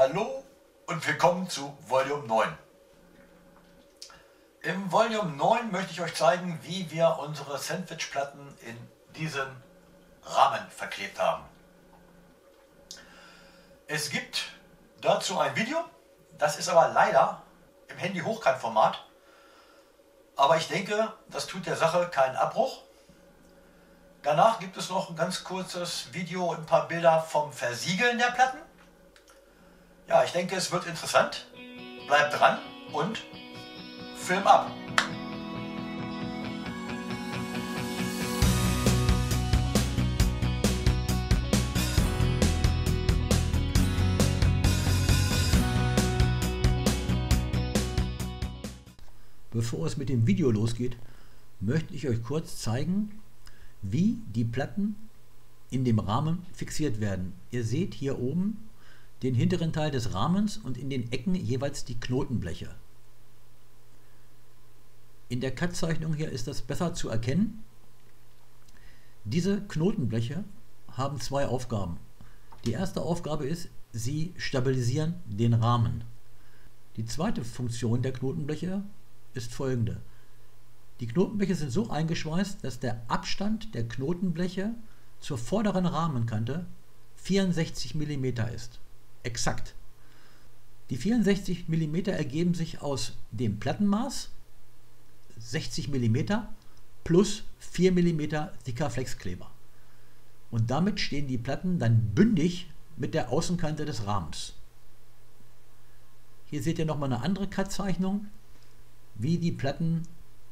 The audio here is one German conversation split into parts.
Hallo und willkommen zu Volume 9. Im Volume 9 möchte ich euch zeigen, wie wir unsere Sandwichplatten in diesen Rahmen verklebt haben. Es gibt dazu ein Video, das ist aber leider im Handy Hochkantformat. Aber ich denke, das tut der Sache keinen Abbruch. Danach gibt es noch ein ganz kurzes Video und ein paar Bilder vom Versiegeln der Platten. Ja, ich denke, es wird interessant. Bleibt dran und Film ab. Bevor es mit dem Video losgeht, möchte ich euch kurz zeigen, wie die Platten in dem Rahmen fixiert werden. Ihr seht hier oben den hinteren Teil des Rahmens und in den Ecken jeweils die Knotenbleche. In der Cut-Zeichnung hier ist das besser zu erkennen. Diese Knotenbleche haben zwei Aufgaben. Die erste Aufgabe ist, sie stabilisieren den Rahmen. Die zweite Funktion der Knotenbleche ist folgende. Die Knotenbleche sind so eingeschweißt, dass der Abstand der Knotenbleche zur vorderen Rahmenkante 64 mm ist. Exakt. Die 64 mm ergeben sich aus dem Plattenmaß 60 mm plus 4 mm dicker Flexkleber. Und damit stehen die Platten dann bündig mit der Außenkante des Rahmens. Hier seht ihr nochmal eine andere Cut-Zeichnung wie die Platten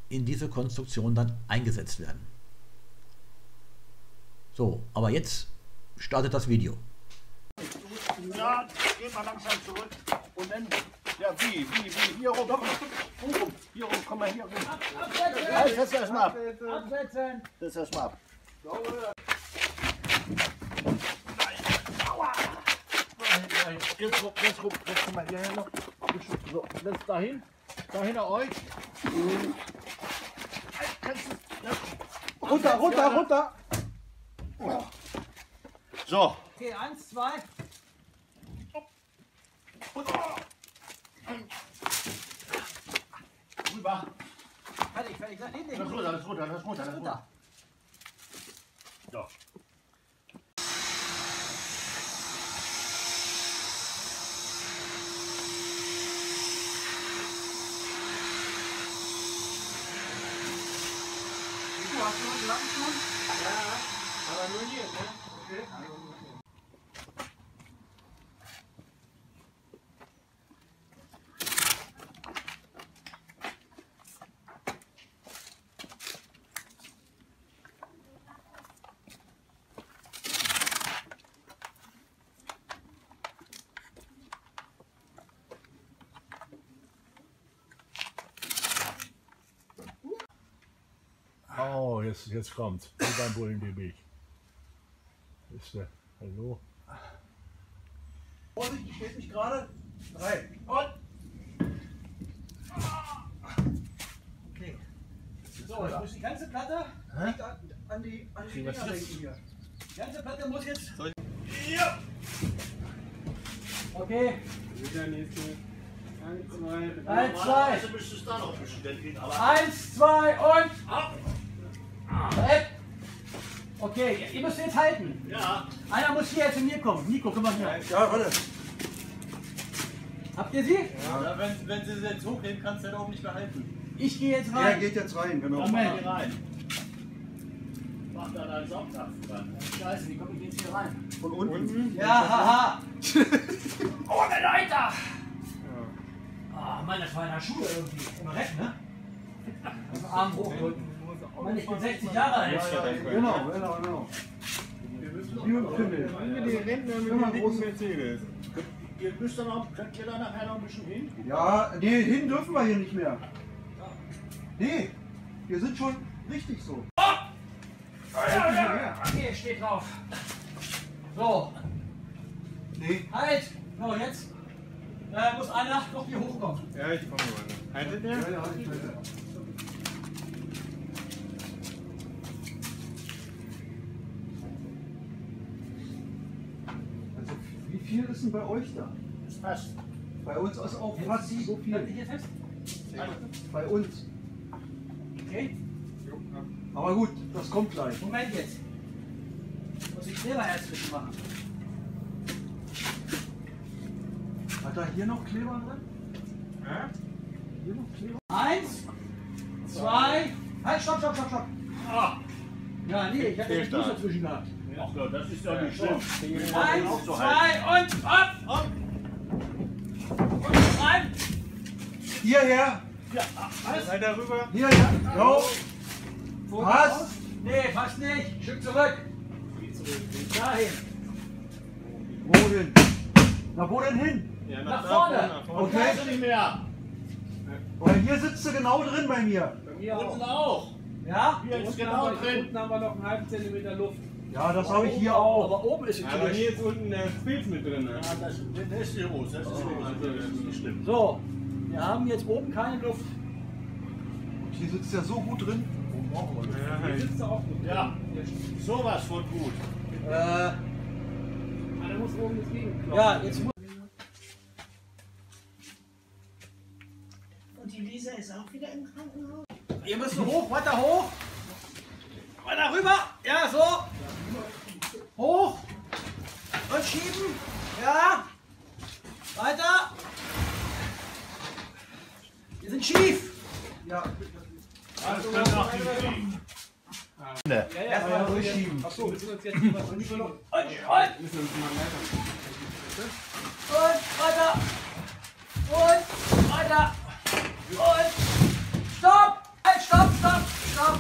in diese Konstruktion dann eingesetzt werden. So, aber jetzt startet das Video. Ja, geht mal langsam zurück. Und dann, ja, wie, wie, wie, hier rum, hier rum, hier rum, komm mal hier rum. Halt, setz erst mal ab. Absetzen! Setz erst mal ab. Jetzt rum, jetzt rum, jetzt komm mal hierher noch. So, jetzt dahin, dahin nach euch. Das, runter, runter, runter. So, Okay, eins, zwei. Rüber. Fertig, fertig. Nein, nee, Das nee. runter, das runter, das runter, das runter. Runter. So. Du hast schon einen Lappen schon? Oh, jetzt, jetzt kommt. Wie beim Bullen die Milch. Ist der. Hallo? Vorsicht, die steht nicht gerade. Drei. Und. Okay. So, ich muss die ganze Platte an, an die, an die Dinger denken hier. Die ganze Platte muss jetzt. Ja! Okay. Eins, Eins, zwei. Also müsstest du da noch ein bisschen denken, aber. Eins, zwei und. Äh. Okay, ihr müsst jetzt halten. Ja, Einer muss hier zu mir kommen. Nico, komm mal her. Ja, warte. Habt ihr sie? Ja, wenn, wenn sie sie jetzt hochheben, kannst du ja oben nicht behalten. Ich gehe jetzt Er rein. geht jetzt rein, genau. Mach Moment. die rein. Mach da deinen Saugtapfen dran. Scheiße, wie komme ich jetzt hier rein? Von unten. Ja, haha. Ohne Leiter. Ah, Mann, das war in der Schule irgendwie. Immer recht, ne? Arm hochdrücken. Mann, ich bin 60 Jahre alt. Genau, genau, genau. Jürgen die Rentner Immer große Mercedes. Ihr müsst dann auch, könnt ihr da nachher noch ein bisschen hin? Ja, nee, hin dürfen wir hier nicht mehr. Nee, wir sind schon richtig so. Hier steht drauf. So, Nee, halt. So, jetzt äh, muss einer noch hier hochkommen. Ja, ich komme mal. Haltet ihr? ja, ja, ich weiß. Viel ist denn bei euch da? Ist fast. Bei uns ist auch fast so Halt dich viel. hier fest. Bei uns. Okay. Aber gut, das kommt gleich. Moment jetzt. Muss ich Kleber erst machen. Hat er hier noch Kleber drin? Hier noch Kleber? Eins, zwei, halt, stopp, stopp, stopp, stopp. Ah, Ja, nee, ich habe Fehlt jetzt Fuß da. dazwischen gehabt. ach ja, das ist ja nicht schlimm. Eins, auch so halten. zwei und ab. Und rein. Hierher! Weiter rüber. Hierher! Jo! Was? Nee, fast nicht. Ein Stück zurück. Dahin. Wo denn? Na, wo denn hin? Ja, Nach da vorne. Okay. Kannst du nicht mehr. Weil hier sitzt du genau drin bei mir. Unten auch. Ja? Hier ist Unten genau haben wir- drin. Unten haben wir noch einen halben Zentimeter Luft. Ja, das habe ich hier auch. Aber oben ist es Aber hier ist unten der Pilz mit drin. Ne? Ja, das, das ist nicht groß. Das ist nicht, das ist nicht schlimm. So, wir haben jetzt oben keine Luft. Hier sitzt ja so gut drin. Hier sitzt er auch gut. Ja, sowas von gut. Äh, Ah, der muss oben das Gegenklopfen. ja, jetzt muss. Und die Lisa ist auch wieder im Krankenhaus. Ihr müsst hoch, weiter hoch. Weiter rüber. Ja, so. Hoch. Und schieben. Ja. Weiter. Wir sind schief. Ja, Das kann nach dem Krieg. Ja, ja, erstmal durchschieben. Achso, müssen wir uns jetzt was Und, und, uns mal weiter. und weiter. Und weiter. Und stopp. Halt, stopp, stopp, stopp.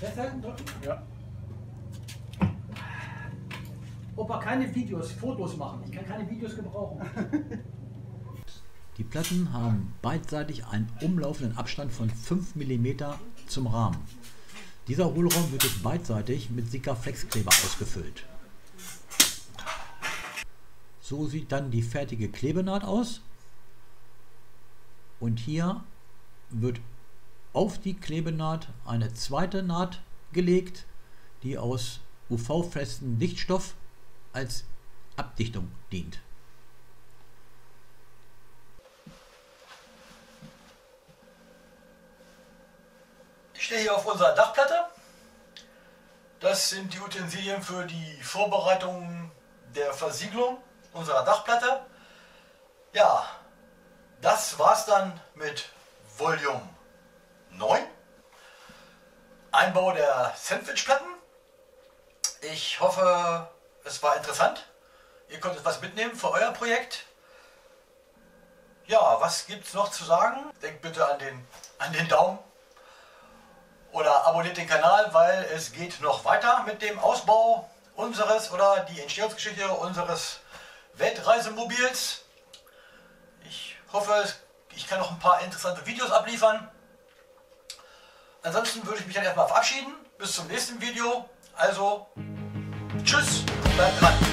Festhalten, drücken. Ja. Opa, keine Videos, Fotos machen. Ich kann keine Videos gebrauchen. Die Platten haben beidseitig einen umlaufenden Abstand von 5 mm zum Rahmen. Dieser Hohlraum wird jetzt beidseitig mit Sikaflex-Kleber ausgefüllt. So sieht dann die fertige Klebenaht aus. Und hier wird auf die Klebenaht eine zweite Naht gelegt, die aus UV-festem Dichtstoff als Abdichtung dient. Ich stehe hier auf unserer Dachplatte. Das sind die Utensilien für die Vorbereitung der Versiegelung unserer Dachplatte. Ja, das war's dann mit Volume 9. Einbau der Sandwichplatten. Ich hoffe, es war interessant. Ihr konntet was mitnehmen für euer Projekt. Ja, was gibt's noch zu sagen? Denkt bitte an den, an den Daumen oder abonniert den Kanal, weil es geht noch weiter mit dem Ausbau unseres oder die Entstehungsgeschichte unseres Weltreisemobils. Ich hoffe, es- ich kann noch ein paar interessante Videos abliefern. Ansonsten würde ich mich dann erstmal verabschieden. Bis zum nächsten Video. Also, tschüss, bleibt dran.